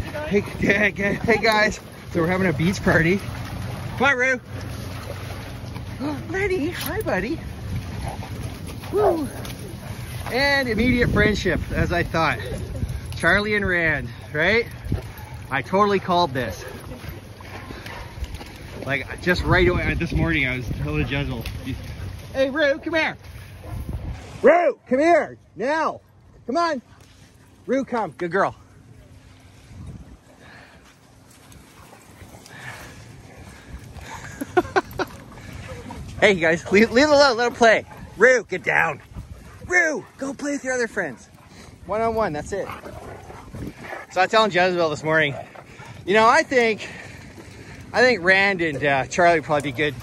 Hey, hey, hey, guys. So we're having a beach party. Come on, Roux. Oh, Lenny, hi, buddy. Woo. And immediate friendship, as I thought. Charlie and Rand, right? I totally called this. Like, just right away, uh, this morning, I was telling Jezebel, hey, Roux, come here. Roux, come here, now. Come on. Roux, come. Good girl. Hey, you guys, leave, leave it alone. Let them play. Roux, get down. Roux, go play with your other friends. One on one, that's it. So I was telling Jezebel this morning, you know, I think, I think Rand and uh, Charlie would probably be good,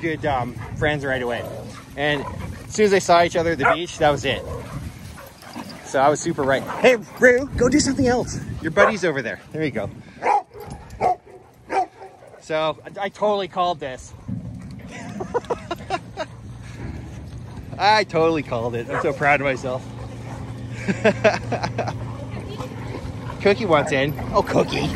good um, friends right away. And as soon as they saw each other at the beach, that was it. So I was super right. Hey, Roux, go do something else. Your buddy's over there. There you go. So I, I totally called this. I totally called it. I'm so proud of myself. Cookie wants in. Oh, Cookie.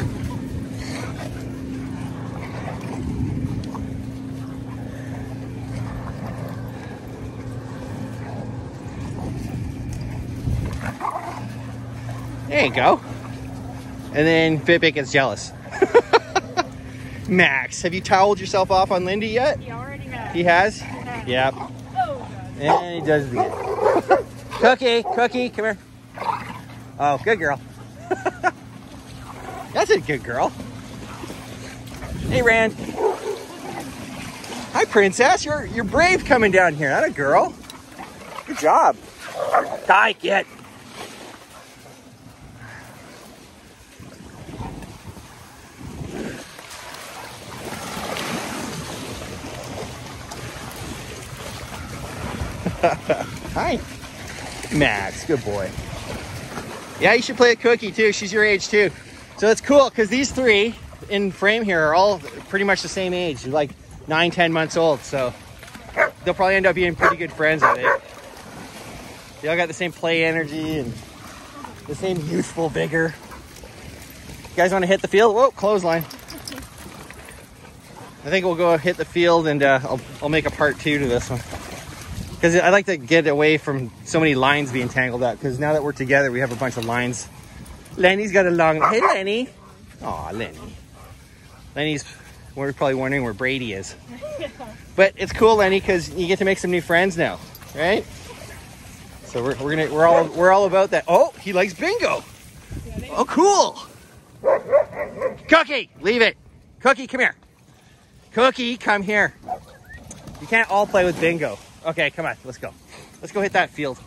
There you go. And then Fitbit gets jealous. Max, have you toweled yourself off on Lindy yet? He already has. He has? Yeah. Yep. Oh, God. And he does it again. Cookie, Cookie, come here. Oh, good girl. That's a good girl. Hey, Rand. Hi, Princess. You're you're brave coming down here. Not a girl. Good job. Die, get. Hi. Max, good boy. Yeah, you should play a cookie too. She's your age too. So it's cool because these three in frame here are all pretty much the same age. Like nine, 10 months old. So they'll probably end up being pretty good friends with it. They all got the same play energy and the same youthful vigor. You guys want to hit the field? Whoa, clothesline. I think we'll go hit the field and uh, I'll, I'll make a part two to this one. Because I like to get away from so many lines being tangled up. Because now that we're together, we have a bunch of lines. Lenny's got a long. Hey, Lenny. Aw, Lenny. Lenny's. We're probably wondering where Brady is. But it's cool, Lenny, because you get to make some new friends now, right? So we're, we're gonna we're all we're all about that. Oh, he likes bingo. Oh, cool. Cookie, leave it. Cookie, come here. Cookie, come here. You can't all play with bingo. Okay, come on, let's go. Let's go hit that field.